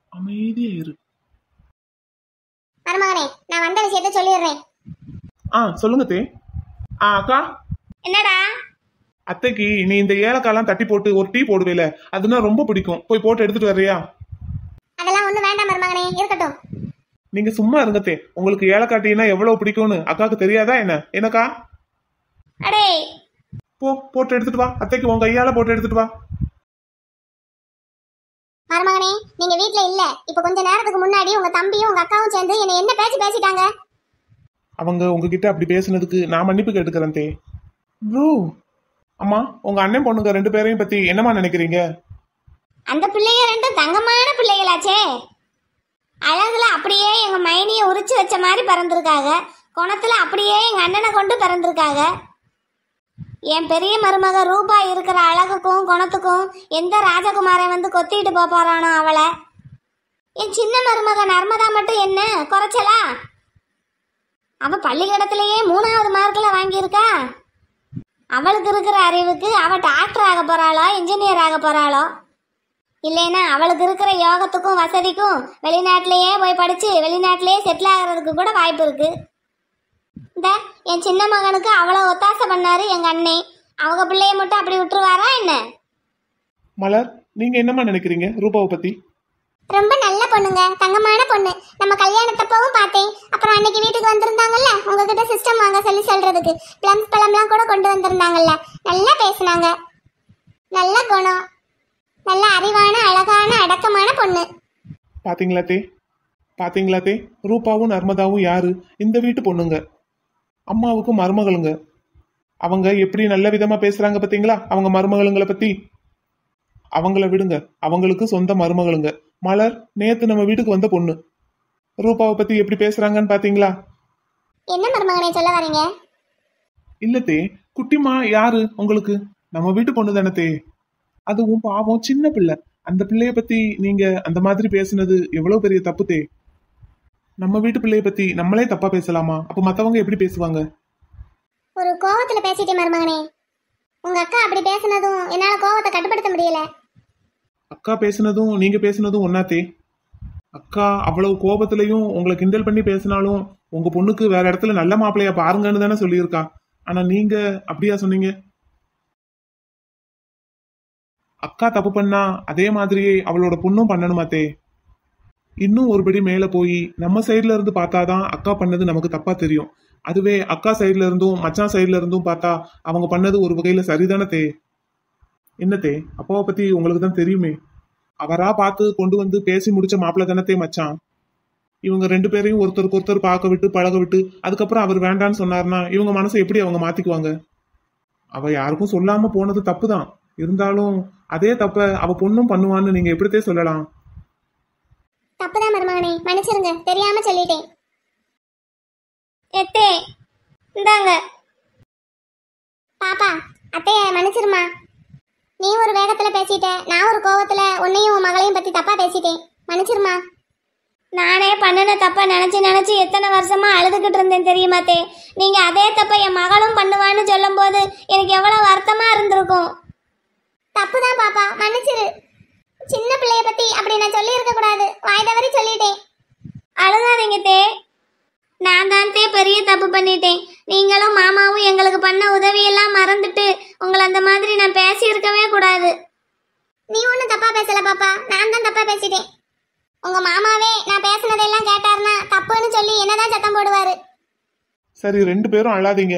அமைதியா இரு. மருமகனே நான் வந்த விஷயத்த சொல்லிடுறேன். ஆ சொல்லுங்க தே. ஆ அக்கா? என்னடா? அத்தைக்கு நீ இந்த ஏலக்காய்லாம் தட்டி போட்டு ஒரு டீ போடுவேல அதுனா ரொம்ப பிடிக்கும். போய் போட்டு எடுத்துட்டு வர்றியா? அதெல்லாம் ஒண்ணும் வேண்டாம் மருமகனே இருக்கட்டும். நீங்க சும்மா இருங்க தே உங்களுக்கு ஏலக்காய் டீனா எவ்வளவு பிடிக்கும்னு அக்காவுக்கு தெரியாதா என்ன? என்னக்கா? அடே! போ போட்டு எடுத்துட்டு வா. அத்தைக்கு உன் கையால போட்டு எடுத்துட்டு வா. மருமகனே நீங்க வீட்ல இல்ல. இப்ப கொஞ்ச நேரத்துக்கு முன்னாடி உங்க தம்பியும் உங்க அக்காவும் சேர்ந்து என்ன என்ன பேச்சு பேசிட்டாங்க? அவங்க உங்ககிட்ட அப்படி பேசுனதுக்கு நான் மன்னிப்பு கேட்டுக்கிறேன் தே. ப்ரோ. அம்மா உங்க அண்ணன் பொண்ணுங்க ரெண்டு பேரையும் பத்தி என்னமா நினைக்கிறீங்க? அந்த பிள்ளைங்க ரெண்டும் தங்கமான பிள்ளைகளாச்சே. அழகுல அப்படியே எங்க மைனியை உரிச்சு வச்ச மாதிரி பிறந்திருக்காங்க. குணத்துல அப்படியே எங்க அண்ணனை கொண்டு பிறந்திருக்காங்க. என் பெரிய மருமக ரூபா இருக்கிற அழகுக்கும் குணத்துக்கும் எந்த ராஜகுமாரன் வந்து கொத்திட்டு போறானோ அவளை? என் சின்ன மருமக நர்மதா மட்டும் என்ன? குறைச்சலா? அவ பள்ளிக்கூடத்திலேயே மூணாவது மார்க்கில் வாங்கியிருக்கா? அவளுக்கு இருக்கிற அறிவுக்கு அவ டாக்டர் ஆக போறாளோ இன்ஜினியர் ஆக போறாளோ? இல்லைன்னா அவளுக்கு இருக்கிற யோகத்துக்கும் வசதிக்கும் வெளிநாட்டிலேயே போய் படிச்சு வெளிநாட்டிலேயே செட்டில் ஆகிறதுக்கு கூட வாய்ப்பு இருக்கு. இந்த என் சின்ன மகனுக்கு அவ்வளோ ஒத்தாசை பண்ணாரு எங்க அண்ணே. அவங்க பிள்ளைய மட்டும் அப்படி விட்டுருவாரா என்ன? மலர் நீங்க என்னம்மா நினைக்கிறீங்க? ரூபாவை பத்தி? ரொம்ப நல்ல பொண்ணுங்க தங்கமான பொண்ணு. நம்ம கல்யாணத்தப்பவும் பார்த்தேன். அப்புறம் அன்னைக்கு வீட்டுக்கு வந்திருந்தாங்கல்ல உங்ககிட்ட சிஸ்டம் வாங்க சொல்லி சொல்றதுக்கு. பிளம்ஸ் பழம்லாம் கூட கொண்டு வந்திருந்தாங்கல்ல. நல்லா பேசினாங்க. நல்ல குணம். நல்ல அறிவான அழகான அடக்கமான பொண்ணு. பாத்தீங்களா தே? பாத்தீங்களா தே? ரூபாவும் நர்மதாவும் யாரு? இந்த வீட்டு பொண்ணுங்க. அம்மாவுக்கும் மருமகளுங்க. அவங்க எப்படி நல்ல விதமா பேசுறாங்க பாத்தீங்களா? அவங்க மருமகளுங்களை பத்தி. அவங்கள விடுங்க. அவங்களுக்கு சொந்த மருமகளுங்க. மலர் நேத்து நம்ம வீட்டுக்கு வந்த பொண்ணு. ரூபாவை பத்தி எப்படி பேசுறாங்கன்னு பாத்தீங்களா? என்ன மருமகனே சொல்ல வரீங்க இல்லத்தே குட்டிமா யாரு உங்களுக்கு? நம்ம வீட்டு பொண்ணு தானத்தே அதுவும் பாவம் சின்ன பிள்ளை. அந்த பிள்ளைய பத்தி நீங்க அந்த மாதிரி பேசுனது எவ்வளவு பெரிய தப்புத்தே நம்ம வீட்டு பிள்ளைய பத்தி நம்மளே தப்பா பேசலாமா? அப்ப மத்தவங்க எப்படி பேசுவாங்க? ஒரு கோவத்துல பேசிட்டேன் மருமகனே. உங்க அக்கா அப்படி பேசுனதும் என்னால கோவத்தை கட்டுப்படுத்த முடியல. அக்கா பேசுனதும் நீங்க பேசுனதும் ஒன்னாத்தே அக்கா அவ்வளவு கோபத்திலையும் உங்களை கிண்டல் பண்ணி பேசினாலும் உங்க பொண்ணுக்கு வேற இடத்துல நல்ல மாப்பிள்ளைய பாருங்கன்னு தானே சொல்லியிருக்கா. ஆனா நீங்க அப்படியா சொன்னீங்க? அக்கா தப்பு பண்ணா அதே மாதிரியே அவளோட பொண்ணும் பண்ணணுமாத்தே. இன்னும் ஒருபடி மேல போய் நம்ம சைடில் இருந்து பார்த்தாதான் அக்கா பண்ணது நமக்கு தப்பா தெரியும். அதுவே அக்கா சைடுல இருந்தும் மச்சான் சைடுல இருந்தும் பார்த்தா அவங்க பண்ணது ஒரு வகையில சரிதானே தே. என்னத்தே அப்பாவை பத்தி உங்களுக்கு தான் தெரியுமே. அவரா பார்த்து கொண்டு வந்து பேசி முடிச்ச மாப்பிள்ள தானத்தே மச்சான். இவங்க ரெண்டு பேரையும் ஒருத்தருக்கு ஒருத்தர் பார்க்க விட்டு பழக விட்டு அதுக்கப்புறம் அவர் வேண்டான்னு சொன்னார்னா இவங்க மனசை எப்படி அவங்க மாத்திக்குவாங்க? அவ யாருக்கும் சொல்லாம போனது தப்பு தான் இருந்தாலும் அதே தப்ப அவ பொண்ணும் பண்ணுவான்னு நீங்க எப்படித்தே சொல்லலாம்? தப்புதான் மருமகனே. மன்னிச்சிருங்க. தெரியாம சொல்லிட்டேன். எத்தே இந்தாங்க. பாப்பா அத்தைய மன்னிச்சிருமா நீ ஒரு வேகத்துல பேசிட்ட நான் ஒரு கோவத்துல உன்னையும் உன் மகளையும் பத்தி தப்பா பேசிட்டேன். மன்னிச்சிருமா? நானே பண்ணின தப்ப நினைச்சு நினைச்சு எத்தனை வருஷமா அழுதுகிட்டு இருந்தேன் தெரியுமாத்தே நீங்க அதே தப்ப என் மகளும் பண்ணுவான்னு சொல்லும்போது எனக்கு எவ்வளவு வருத்தமா இருந்திருக்கும். தப்புதான் பாப்பா மன்னிச்சிரு. சின்ன பிள்ளைய பத்தி அப்படி நான் சொல்லி இருக்க கூடாது. வாய் தவறி சொல்லிட்டேன். அழுதாதீங்க தே. நான் தான் தே பெரிய தப்பு பண்ணிட்டேன். நீங்களும் மாமாவும் எங்களுக்கு பண்ண உதவியெல்லாம் மறந்துட்டு உங்களை அந்த மாதிரி நான் பேசி இருக்கவே கூடாது. நீ ஒன்றும் தப்பா பேசல பாப்பா. நான் தான் தப்பா பேசிட்டேன். உங்க மாமாவே நான் பேசுனதெல்லாம் கேட்டாருன்னா தப்புன்னு சொல்லி என்னதான் சத்தம் போடுவாரு? சரி ரெண்டு பேரும் அழாதீங்க.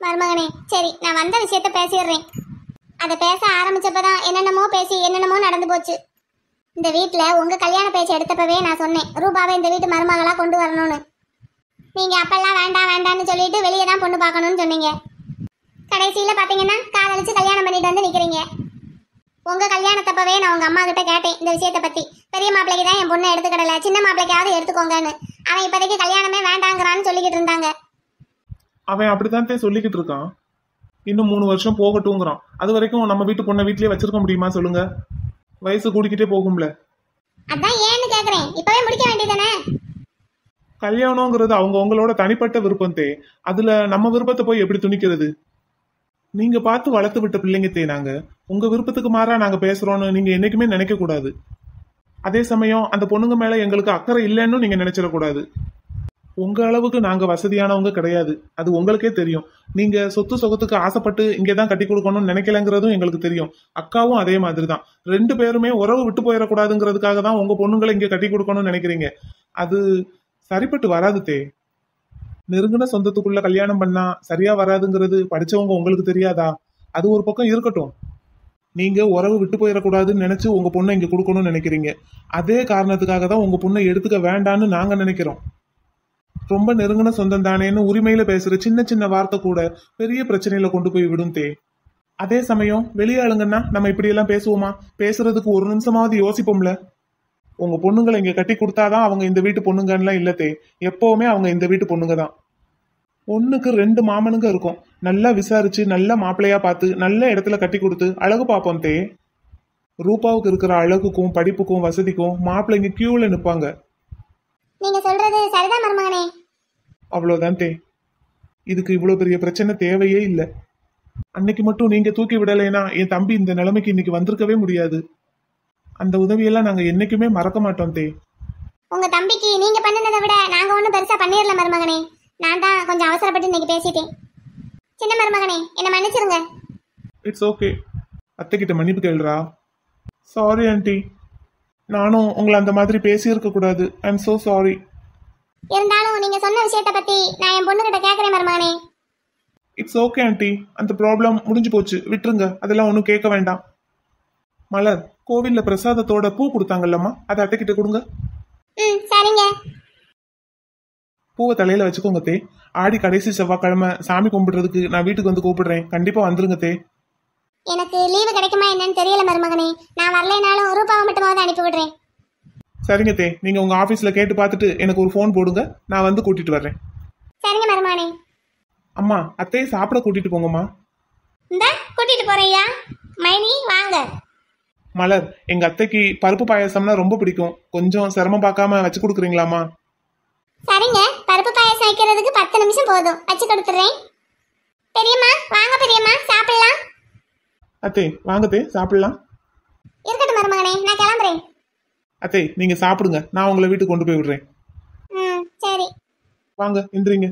மருமகனே சரி நான் வந்த விஷயத்த பேசிடுறேன். அதை பேச ஆரம்பிச்சப்பதான் என்னென்னமோ பேசி என்னென்னமோ நடந்து போச்சு. இந்த வீட்டில் உங்க கல்யாண பேச்சு எடுத்தப்பவே நான் சொன்னேன். ரூபாவை இந்த வீட்டு மருமகளா கொண்டு வரணும்னு. நீங்க அப்பெல்லாம் வேண்டாம் வேண்டாம்னு சொல்லிட்டு வெளியே தான் பொண்ணு பார்க்கணும்னு சொன்னீங்க. கடைசியில பாத்தீங்கன்னா காதலிச்சு கல்யாணம் பண்ணிட்டு வந்து நிக்கிறீங்க. உங்க கல்யாணத்தப்பவே நான் உங்க அம்மா கிட்ட கேட்டேன் இந்த விஷயத்தை பத்தி. பெரிய மாப்பிள்ளைக்கு தான் என் பொண்ணை எடுத்துக்கிடல. சின்ன மாப்பிள்ளைக்காவது எடுத்துக்கோங்கன்னு. அவன் இப்போதைக்கு கல்யாணமே வேண்டாங்கிறான்னு சொல்லிக்கிட்டு இருந்தாங்க. அவன் அப்படித்தான் சொல்லிக்கிட்டு இருக்கான். இன்னும் மூணு வருஷம் போகட்டுங்கிறான் அது வரைக்கும் நம்ம வீட்டு பொண்ணை வீட்லயே வச்சிருக்க முடியுமா சொல்லுங்க. வயசு கூடிக்கிட்டே போகும்ல. அதான் ஏன்னு கேக்குறேன். இப்பவே முடிக்க வேண்டியதானே கல்யாணங்கிறது அவங்க உங்களோட தனிப்பட்ட விருப்பம் தே அதுல நம்ம விருப்பத்தை போய் எப்படி துணிக்கிறது? நீங்க பார்த்து வளர்த்து விட்ட பிள்ளைங்க தே நாங்க. உங்க விருப்பத்துக்கு மாறா நாங்க பேசுறோம்னு நீங்க என்னைக்குமே நினைக்க கூடாது அதே சமயம் அந்த பொண்ணுங்க மேல எங்களுக்கு அக்கறை இல்லைன்னு நீங்க நினைச்சிடக்கூடாது. உங்க அளவுக்கு நாங்க வசதியானவங்க கிடையாது. அது உங்களுக்கே தெரியும். நீங்க சொத்து சொகத்துக்கு ஆசைப்பட்டு இங்கதான் கட்டி கொடுக்கணும்னு நினைக்கலங்கிறதும் எங்களுக்கு தெரியும். அக்காவும் அதே மாதிரி தான் ரெண்டு பேருமே உறவு விட்டு போயிடக்கூடாதுங்கிறதுக்காக தான் உங்க பொண்ணுங்களை இங்க கட்டி கொடுக்கணும்னு நினைக்கிறீங்க. அது சரிப்பட்டு வராது தே. நெருங்கின சொந்தத்துக்குள்ள கல்யாணம் பண்ணா சரியா வராதுங்கிறது படிச்சவங்க உங்களுக்கு தெரியாதா? அது ஒரு பக்கம் இருக்கட்டும். நீங்க உறவு விட்டு போயிடக்கூடாதுன்னு நினைச்சு உங்க பொண்ணை இங்க கொடுக்கணும்னு நினைக்கிறீங்க. அதே காரணத்துக்காக தான் உங்க பொண்ணை எடுத்துக்க வேண்டான்னு நாங்க நினைக்கிறோம். ரொம்ப நெருங்கின சொந்தம் தானேன்னு உரிமையில பேசுற சின்ன சின்ன வார்த்தை கூட பெரிய பிரச்சனையில கொண்டு போய் விடும் தே. அதே சமயம் வெளியாளுங்கன்னா நம்ம இப்படி எல்லாம் பேசுவோமா? பேசுறதுக்கு ஒரு நிமிஷமாவது யோசிப்போம்ல. உங்க பொண்ணுங்களை இங்க கட்டி கொடுத்தாதான் அவங்க இந்த வீட்டு பொண்ணுங்கலாம் இல்ல தே. எப்பவுமே அவங்க இந்த வீட்டு பொண்ணுங்க தான். ஒண்ணுக்கு ரெண்டு மாமனுங்க இருக்கும். நல்லா விசாரிச்சு நல்ல மாப்பிள்ளையா பார்த்து நல்ல இடத்துல கட்டி கொடுத்து அழகு பார்ப்போம் தே. ரூபாவுக்கு இருக்கிற அழகுக்கும் படிப்புக்கும் வசதிக்கும் மாப்பிள்ளைங்க கியூல நிப்பாங்க. நீங்க சொல்றது சரிதான் மருமகனே. அவ்வளவுதான் தே இதுக்கு இவ்வளவு பெரிய பிரச்சனை தேவையே இல்லை. அன்னைக்கு மட்டும் நீங்க தூக்கி விடலைன்னா என் தம்பி இந்த நிலைமைக்கு இன்னைக்கு வந்திருக்கவே முடியாது. அந்த உதவியெல்லாம் நாங்க என்னைக்குமே மறக்க மாட்டோம் தே உங்க தம்பிக்கு நீங்க பண்ணினதை விட நாங்க ஒன்றும் பெருசா பண்ணிடல மருமகனே. நான் தான் கொஞ்சம் அவசரப்பட்டு இன்னைக்கு பேசிட்டேன். சின்ன மருமகனே என்னை மன்னிச்சிருங்க. இட்ஸ் ஓகே அத்தைக்கிட்ட மன்னிப்பு கேளுடா. சாரி ஆண்டி நானும் உங்களை அந்த மாதிரி பேசியிருக்க கூடாது. ஐ எம் so சாரி இருந்தாலும் நீங்க சொன்ன விஷயத்த பத்தி நான் என் பொண்ணுகிட்ட கேட்கறேன் மருமகனே. இட்ஸ் ஓகே ஆண்டி அந்த ப்ராப்ளம் முடிஞ்சு போச்சு. விட்டுருங்க. அதெல்லாம் ஒன்றும் கேட்க வேண்டாம். மலர் கோவில்ல பிரசாதத்தோட பூ கொடுத்தாங்கல்லம்மா. அதை அத்தைக்கிட்ட கொடுங்க. ம் சரிங்க. பூவை தலையில வச்சுக்கோங்க தே ஆடி கடைசி செவ்வாய்க்கிழமை சாமி கும்பிடுறதுக்கு நான் வீட்டுக்கு வந்து கூப்பிடுறேன். கண்டிப்பா வந்துருங்க தே எனக்கு லீவு கிடைக்குமா என்னன்னு தெரியல மருமகனே. நான் வரலைனாலும் ரூபாவை மட்டுமாவது அனுப்பி விடுறேன். சரிங்க தே நீங்க உங்க ஆபீஸ்ல கேட்டு பார்த்துட்டு எனக்கு ஒரு ஃபோன் போடுங்க. நான் வந்து கூட்டிட்டு வர்றேன். சரிங்க மருமகனே. அம்மா அத்தையை சாப்பிட கூட்டிட்டு போங்கம்மா. இந்த கூட்டிட்டு போறேன்யா மைனி வாங்க. மலர் எங்க அத்தைக்கு பருப்பு பாயாசம்னா ரொம்ப பிடிக்கும். கொஞ்சம் சிரமம் பார்க்காம வச்சு கொடுக்குறீங்களாம்மா? சரிங்க பருப்பு பாயாசம் வைக்கிறதுக்கு பத்து நிமிஷம் போதும். வச்சு கொடுத்துறேன் பெரியம்மா வாங்க பெரியம்மா சாப்பிடலாம். அத்தை வாங்க தே சாப்பிடலாம். இருக்கட்டும் மருமகனே நான் கிளம்புறேன். அத்தை நீங்க சாப்பிடுங்க. நான் உங்களை வீட்டுக்கு கொண்டு போய் விடுறேன். ம் சரி. வாங்க எந்திரிங்க.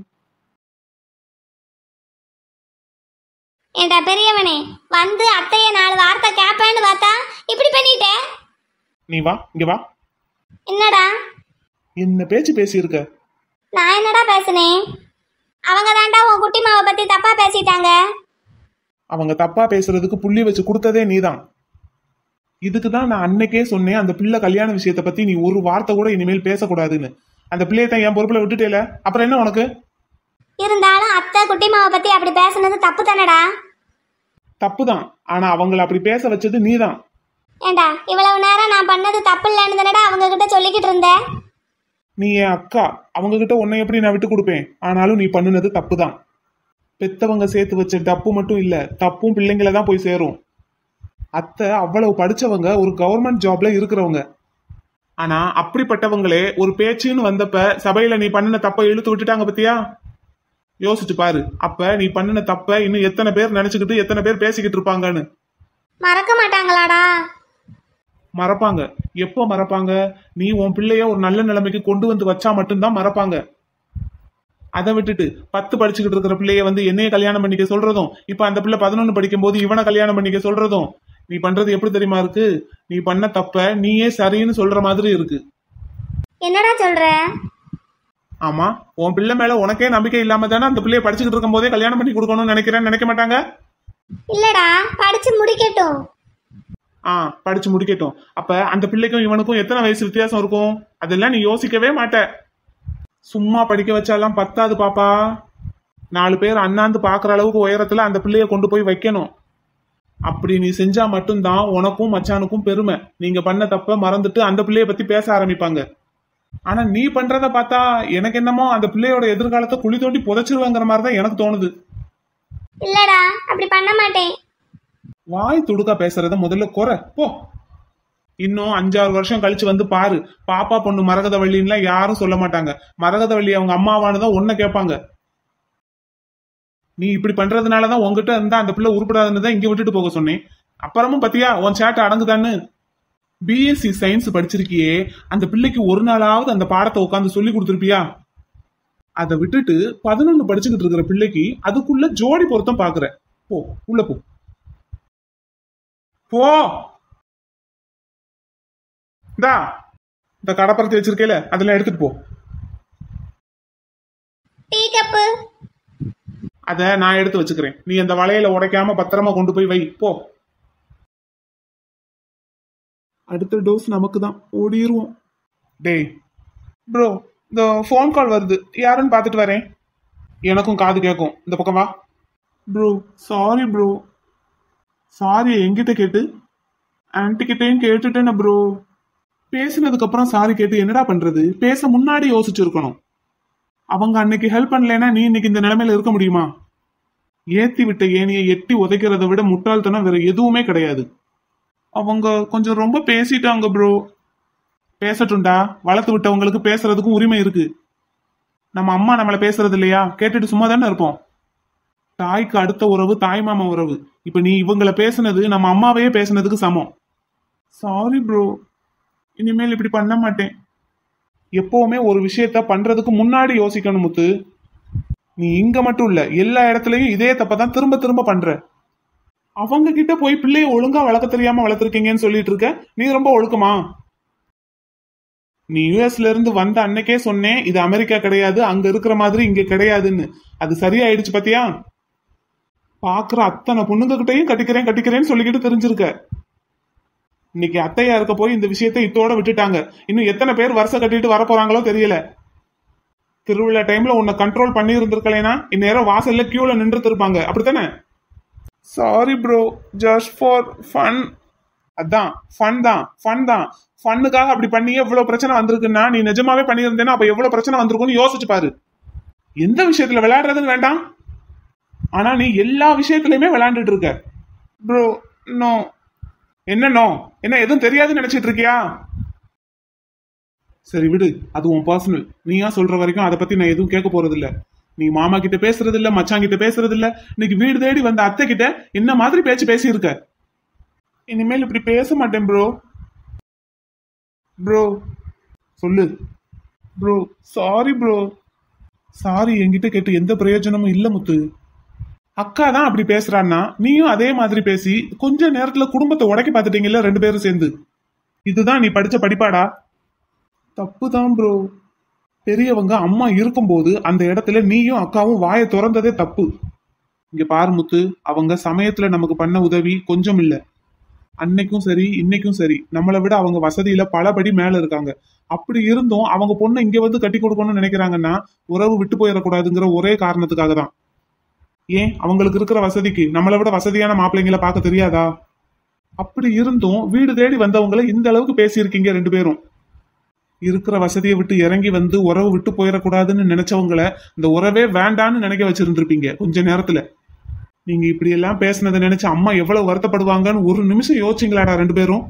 ஏண்டா பெரியவனே வந்து அத்தைய நாலு வார்த்தை கேட்பேன்னு பார்த்தா இப்படி பண்ணிட்ட? நீ வா இங்க வா. என்னடா? என்ன பேச்சு பேசியிருக்க? நான் என்னடா பேசுனேன்? அவங்க தாண்டா உன் குட்டி மாவை பத்தி தப்பா பேசிட்டாங்க. அவங்க தப்பா பேசுறதுக்கு புள்ளி வச்சு கொடுத்ததே நீதான். இதுக்கு தான் நான் அன்னைக்கே சொன்னேன் அந்த பிள்ளை கல்யாண விஷயத்தை பத்தி நீ ஒரு வார்த்தை கூட இனிமேல் பேசக்கூடாதுன்னு. அந்த பிள்ளையை தான் என் பொறுப்புல விட்டுட்டேல? அப்புறம் என்ன உனக்கு? இருந்தாலும் அத்தை குட்டி மாவை பத்தி அப்படி பேசுனது தப்பு தானடா? தப்பு தான் ஆனா அவங்கள அப்படி பேச வச்சது நீதான். ஏண்டா இவ்வளவு நேரம் நான் பண்ணது தப்பு இல்லைன்னு தானடா அவங்க கிட்ட சொல்லிக்கிட்டு இருந்தேன் நீ என் அக்கா அவங்க கிட்ட உன்னை எப்படி நான் விட்டு கொடுப்பேன்? ஆனாலும் நீ பண்ணுனது தப்பு தான் பெத்தவங்க சேர்த்து வச்ச டப்பு மட்டும் இல்ல தப்பும் பிள்ளைங்கள தான் போய் சேரும். அத்தை அவ்வளவு படிச்சவங்க ஒரு கவர்மெண்ட் ஜாப்ல இருக்கிறவங்க. ஆனா அப்படிப்பட்டவங்களே ஒரு பேச்சுன்னு வந்தப்ப சபையில நீ பண்ணின தப்பை இழுத்து விட்டுட்டாங்க பத்தியா? யோசிச்சு பாரு. அப்ப நீ பண்ணின தப்ப இன்னும் எத்தனை பேர் நினைச்சுக்கிட்டு எத்தனை பேர் பேசிக்கிட்டு இருப்பாங்கன்னு. மறக்க மாட்டாங்களாடா? மறப்பாங்க. எப்போ மறப்பாங்க? நீ உன் பிள்ளைய ஒரு நல்ல நிலைமைக்கு கொண்டு வந்து வச்சா மட்டும்தான் மறப்பாங்க. அதை விட்டுட்டு பத்து படிச்சுக்கிட்டு இருக்கிற பிள்ளைய வந்து என்னைய கல்யாணம் பண்ணிக்க சொல்றதும் இப்ப அந்த பிள்ளை பதினொன்னு படிக்கும் போது இவனை கல்யாணம் பண்ணிக்க சொல்றதும் நீ பண்றது எப்படி தெரியுமா இருக்கு? நீ பண்ண தப்ப நீயே சரின்னு சொல்ற மாதிரி இருக்கு. என்னடா சொல்ற? ஆமா உன் பிள்ளை மேல உனக்கே நம்பிக்கை இல்லாம தானே அந்த பிள்ளைய படிச்சுக்கிட்டு இருக்கும் போதே கல்யாணம் பண்ணி கொடுக்கணும்னு நினைக்கிறேன்னு நினைக்க மாட்டாங்க? இல்லடா படிச்சு முடிக்கட்டும். ஆ படிச்சு முடிக்கட்டும். அப்ப அந்த பிள்ளைக்கும் இவனுக்கும் எத்தனை வயசு வித்தியாசம் இருக்கும்? அதெல்லாம் நீ யோசிக்கவே மாட்ட. சும்மா படிக்க வச்சாலாம் பத்தாது பாப்பா. நாலு பேர் அண்ணாந்து பாக்குற அளவுக்கு உயரத்துல அந்த பிள்ளைய கொண்டு போய் வைக்கணும். அப்படி நீ செஞ்சா மட்டும்தான் உனக்கும் மச்சானுக்கும் பெருமை. நீங்க பண்ண தப்ப மறந்துட்டு அந்த பிள்ளைய பத்தி பேச ஆரம்பிப்பாங்க. ஆனா நீ பண்றத பார்த்தா எனக்கு என்னமோ அந்த பிள்ளையோட எதிர்காலத்தை குழி தோண்டி புதைச்சிருவாங்கிற மாதிரி தான் எனக்கு தோணுது. இல்லடா அப்படி பண்ண மாட்டேன். வாய் துடுக்கா பேசுறத முதல்ல குறை. போ. இன்னும் அஞ்சாறு வருஷம் கழிச்சு வந்து பாரு. பாப்பா பொண்ணு மரகதவள்ளின்லாம் யாரும் சொல்ல மாட்டாங்க. மரகதவள்ளி அவங்க அம்மாவானு தான் ஒன்ன கேட்பாங்க. நீ இப்படி பண்றதுனாலதான் உங்ககிட்ட இருந்தா அந்த பிள்ளை உருப்படாதுன்னு தான் இங்க விட்டுட்டு போக சொன்னேன். அப்புறமும் பத்தியா உன் சேட்டை அடங்குதான்னு. பிஎஸ்சி சயின்ஸ் படிச்சிருக்கியே அந்த பிள்ளைக்கு ஒரு நாளாவது அந்த பாடத்தை உட்காந்து சொல்லி கொடுத்துருப்பியா? அதை விட்டுட்டு பதினொன்னு படிச்சுக்கிட்டு இருக்கிற பிள்ளைக்கு அதுக்குள்ள ஜோடி பொருத்தம் பாக்குற போ உள்ள போ. போ. இந்தா இந்த கடப்பரத்தை வச்சிருக்கேல அதெல்லாம் எடுத்துட்டு போ. அத நான் எடுத்து வச்சுக்கிறேன். நீ அந்த வளையல உடைக்காம பத்திரமா கொண்டு போய் வை. போ. அடுத்த டோஸ் நமக்கு தான் ஓடிடுவோம் டேய் ப்ரோ இந்த ஃபோன் கால் வருது. யாருன்னு பார்த்துட்டு வரேன். எனக்கும் காது கேட்கும் இந்த பக்கம் வா. ப்ரோ சாரி ப்ரோ சாரி என்கிட்ட கேட்டு. ஆன்ட்டி கிட்டேயும் கேட்டுட்டேன ப்ரோ பேசினதுக்கு அப்புறம் சாரி கேட்டு என்னடா பண்றது? பேச முன்னாடி யோசிச்சிருக்கணும். அவங்க அன்னைக்கு ஹெல்ப் பண்ணலைன்னா நீ இன்னைக்கு இந்த நிலைமையில இருக்க முடியுமா? ஏத்தி விட்ட ஏனியை எட்டி உதைக்கிறத விட முட்டாள்தனம் வேற எதுவுமே கிடையாது. அவங்க கொஞ்சம் ரொம்ப பேசிட்டாங்க ப்ரோ பேசட்டும்டா. வளர்த்து விட்டவங்களுக்கு பேசுறதுக்கும் உரிமை இருக்கு. நம்ம அம்மா நம்மளை பேசுறது இல்லையா? கேட்டுட்டு சும்மா தானே இருப்போம். தாய்க்கு அடுத்த உறவு தாய் மாமா உறவு. இப்ப நீ இவங்கள பேசுனது நம்ம அம்மாவையே பேசுனதுக்கு சமம். சாரி ப்ரோ இனிமேல் இப்படி பண்ண மாட்டேன். எப்பவுமே ஒரு விஷயத்த பண்றதுக்கு முன்னாடி யோசிக்கணும் முத்து. நீ இங்க மட்டும் இல்ல எல்லா இடத்துலயும் இதே தப்ப தான் திரும்ப திரும்ப பண்ற. அவங்க கிட்ட போய் பிள்ளைய ஒழுங்கா வளர்க்க தெரியாம வளர்த்துருக்கீங்கன்னு சொல்லிட்டு இருக்க நீ ரொம்ப ஒழுக்கமா? நீ யூஎஸ்ல இருந்து வந்த அன்னைக்கே சொன்னேன் இது அமெரிக்கா கிடையாது அங்க இருக்கிற மாதிரி இங்க கிடையாதுன்னு. அது சரியாயிடுச்சு பாத்தியா? பாக்குற அத்தனை பொண்ணுங்க கிட்டையும் கட்டிக்கிறேன் கட்டிக்கிறேன்னு சொல்லிக்கிட்டு தெரிஞ்சிருக்க. இன்னைக்கு அத்தையா இருக்க போய் இந்த விஷயத்தை இத்தோட விட்டுட்டாங்க. இன்னும் எத்தனை பேர் வருஷம் கட்டிட்டு வர போறாங்களோ தெரியல. திருவிழா டைம்ல உன்னை கண்ட்ரோல் பண்ணி இருந்திருக்கலைனா இந்நேரம் வாசல்ல கியூல நின்றுட்டு இருப்பாங்க அப்படித்தானே? Sorry bro just for fun அதான் ஃபன் தான் ஃபன் தான். ஃபன்னுக்காக அப்படி பண்ணி எவ்வளவு பிரச்சனை வந்திருக்குன்னா நீ நிஜமாவே பண்ணியிருந்தேன்னா அப்ப எவ்வளவு பிரச்சனை வந்திருக்கும்னு யோசிச்சு பாரு. எந்த விஷயத்துல விளையாடுறதுன்னு வேண்டாம். ஆனா நீ எல்லா விஷயத்துலயுமே விளையாண்டுட்டு இருக்க. ப்ரோ நோ என்னன்னோ என்ன எதுவும் தெரியாதுன்னு நினைச்சிட்டு இருக்கியா? சரி விடு அது உன் பர்சனல் நீயா சொல்ற வரைக்கும் அதை பத்தி நான் எதுவும் கேட்க போறது இல்ல நீ மாமா கிட்ட பேசுறது இல்ல மச்சான் கிட்ட பேசுறது இல்ல இன்னைக்கு வீடு தேடி வந்த அத்தை கிட்ட என்ன மாதிரி பேச்சு பேசியிருக்க? இனிமேல் இப்படி பேச மாட்டேன் ப்ரோ ப்ரோ சொல்லு. ப்ரோ சாரி ப்ரோ சாரி என்கிட்ட கேட்டு எந்த பிரயோஜனமும் இல்லை முத்து. அக்கா தான் அப்படி பேசுறான்னா நீயும் அதே மாதிரி பேசி கொஞ்ச நேரத்துல குடும்பத்தை உடைக்க பார்த்துட்டீங்கல்ல ரெண்டு பேரும் சேர்ந்து. இதுதான் நீ படிச்ச படிப்பாடா? தப்பு தான் ப்ரோ பெரியவங்க அம்மா இருக்கும்போது அந்த இடத்துல நீயும் அக்காவும் வாயை திறந்ததே தப்பு. இங்க பாருமுத்து அவங்க சமயத்துல நமக்கு பண்ண உதவி கொஞ்சம் இல்ல. அன்னைக்கும் சரி இன்னைக்கும் சரி. நம்மளை விட அவங்க வசதியில பலபடி மேல இருக்காங்க. அப்படி இருந்தும் அவங்க பொண்ணை இங்க வந்து கட்டி கொடுக்கணும்னு நினைக்கிறாங்கன்னா உறவு விட்டு போயிடக்கூடாதுங்கிற ஒரே காரணத்துக்காக தான் ஏன்? அவங்களுக்கு இருக்கிற வசதிக்கு. நம்மளை விட வசதியான மாப்பிள்ளைங்களை பார்க்க தெரியாதா? அப்படி இருந்தும் வீடு தேடி வந்தவங்களை இந்த அளவுக்கு பேசியிருக்கீங்க ரெண்டு பேரும். இருக்கிற வசதியை விட்டு இறங்கி வந்து உறவு விட்டு போயிடக்கூடாதுன்னு நினைச்சவங்கள இந்த உறவே வேண்டான்னு நினைக்க வச்சிருந்திருப்பீங்க கொஞ்ச நேரத்துல. நீங்க இப்படி எல்லாம் பேசுனதை நினைச்சு அம்மா எவ்வளவு வருத்தப்படுவாங்கன்னு ஒரு நிமிஷம் யோசிச்சிங்களாடா ரெண்டு பேரும்.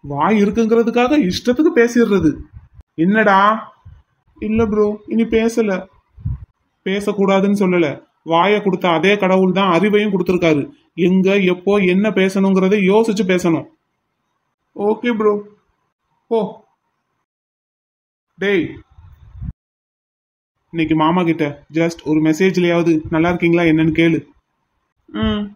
வாய் இருக்குங்கிறதுக்காக இஷ்டத்துக்கு பேசிடுறது. என்னடா? இல்ல ப்ரோ இனி பேசல. பேசக்கூடாதுன்னு சொல்லல. வாயை கொடுத்த அதே கடவுள் தான் அறிவையும் கொடுத்துருக்காரு. எங்க எப்போ என்ன பேசணுங்கிறத யோசிச்சு பேசணும். ஓகே ப்ரோ ஓ டேய். இன்னைக்கு மாமா கிட்ட ஜஸ்ட் ஒரு மெசேஜ்லயாவது நல்லா இருக்கீங்களா? என்னன்னு கேளு. ம்.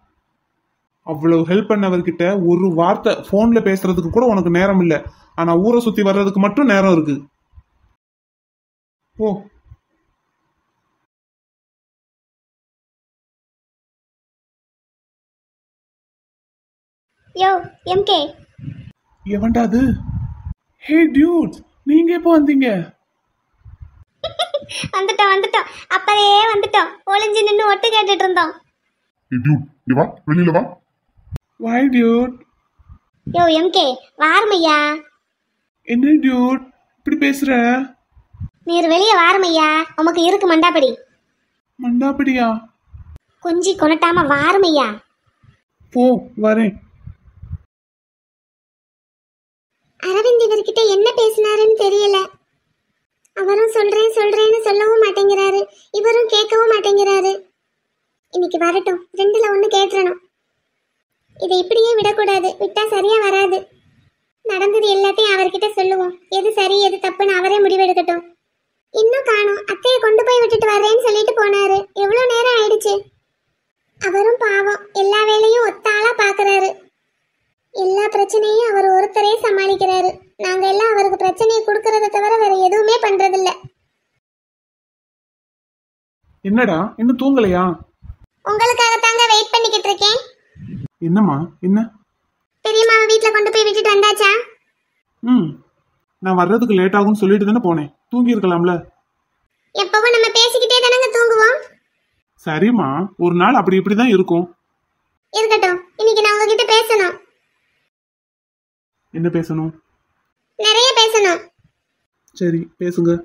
அவ்வளவு ஹெல்ப் பண்ணவர்கிட்ட ஒரு வார்த்தை போன்ல பேசுறதுக்கு கூட உனக்கு நேரம் இல்லை. ஆனா ஊரை சுத்தி வர்றதுக்கு மட்டும் நேரம் இருக்கு. ஓ யோ எம்கே. எவன்டா அது? ஹே டியூட் நீங்க எப்போ வந்தீங்க? வந்துட்டோம் வந்துட்டோம். அப்பவே வந்துட்டோம். ஒளிஞ்சு நின்று ஒட்டு கேட்டுட்டு இருந்தோம். டியூட் இங்க வா வெளியில வா. வை டியூட் யோ எம்கே வாருமையா? என்ன டியூட் இப்படி பேசுற? நீர் வெளியே வாருமையா? உமக்கு இருக்கு மண்டாப்படி. மண்டாப்படியா? கொஞ்சி கொணட்டாம வாருமையா? போ வரேன். அரவிந்த் இவர்கிட்ட என்ன பேசினாருன்னு தெரியல. அவரும் சொல்றேன் சொல்றேன்னு சொல்லவும் மாட்டேங்கிறாரு. இவரும் கேட்கவும் மாட்டேங்கிறாரு. இன்னைக்கு வரட்டும். ரெண்டுல ஒண்ணு கேட்டுறணும். இதை இப்படியே விடக்கூடாது. விட்டா சரியா வராது. நடந்தது எல்லாத்தையும் அவர்கிட்ட சொல்லுவோம். எது சரி எது தப்புன்னு அவரே முடிவெடுக்கட்டும். இன்னும் காணும். அத்தையை கொண்டு போய் விட்டுட்டு வரேன்னு சொல்லிட்டு போனாரு. எவ்வளவு நேரம் ஆயிடுச்சு? அவரும் பாவம். எல்லா வேலையும் ஒத்தாளா பாக்குறாரு. எல்லா பிரச்சனையும் அவர் ஒருத்தரே சமாளிக்கிறாரு. நாங்க எல்லாம் அவருக்கு பிரச்சனையை கொடுக்கறத தவிர வேற எதுவுமே பண்றதில்ல. என்னடா? இன்னும் தூங்கலையா? உங்களுக்காக தாங்க வெயிட் பண்ணிக்கிட்டு இருக்கேன். என்னம்மா? என்ன? பெரியம்மாவை வீட்ல கொண்டு போய் விட்டுட்டு வந்தாச்சா? ம். நான் வர்றதுக்கு லேட் ஆகும்னு சொல்லிட்டு தானே போனேன். தூங்கி இருக்கலாம்ல எப்பவும் நம்ம பேசிக்கிட்டே தானங்க தூங்குவோம்? சரிம்மா. ஒரு நாள் அப்படி இப்படி தான் இருக்கும். இருக்கட்டும். இன்னைக்கு நான் உங்ககிட்ட பேசணும். என்ன பேசணும்? நிறைய பேசணும். சரி பேசுங்க.